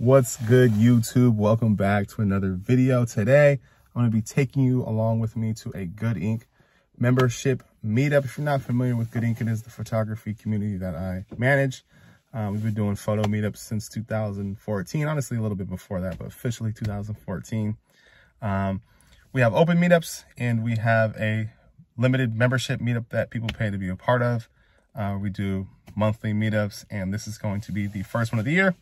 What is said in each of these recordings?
What's good, YouTube? Welcome back to another video. Today, I'm going to be taking you along with me to a Good Inc membership meetup. If you're not familiar with Good Inc, it is the photography community that I manage. Uh, we've been doing photo meetups since 2014, honestly, a little bit before that, but officially 2014. Um, we have open meetups and we have a limited membership meetup that people pay to be a part of. Uh, we do monthly meetups, and this is going to be the first one of the year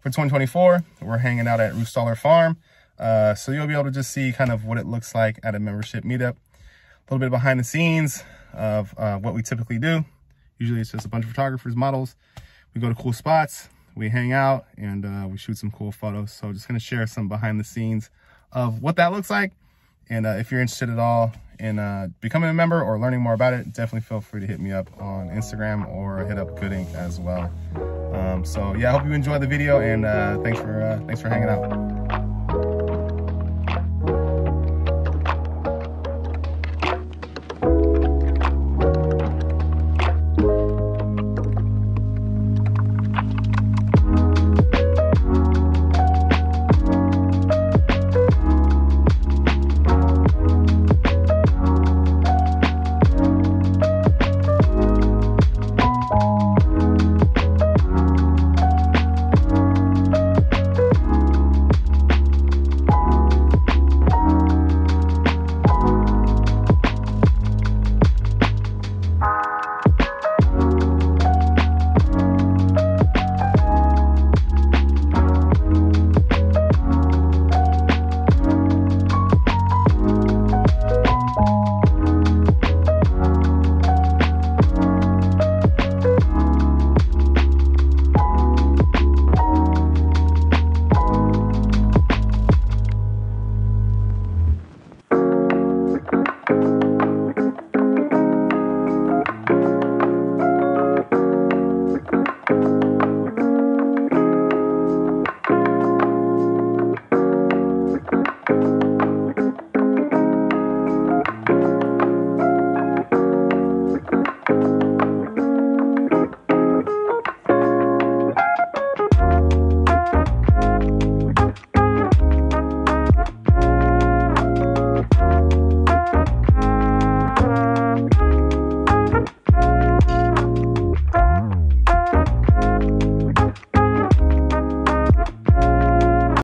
for 2024. We're hanging out at Ruhstaller Farm. Uh, so you'll be able to just see kind of what it looks like at a membership meetup. A little bit behind the scenes of uh, what we typically do. Usually it's just a bunch of photographers, models. We go to cool spots, we hang out, and uh, we shoot some cool photos. So just gonna share some behind the scenes of what that looks like. And uh, if you're interested at all in uh, becoming a member or learning more about it, definitely feel free to hit me up on Instagram or hit up Good Inc as well. Um, so yeah, I hope you enjoyed the video and uh, thanks for uh, thanks for hanging out.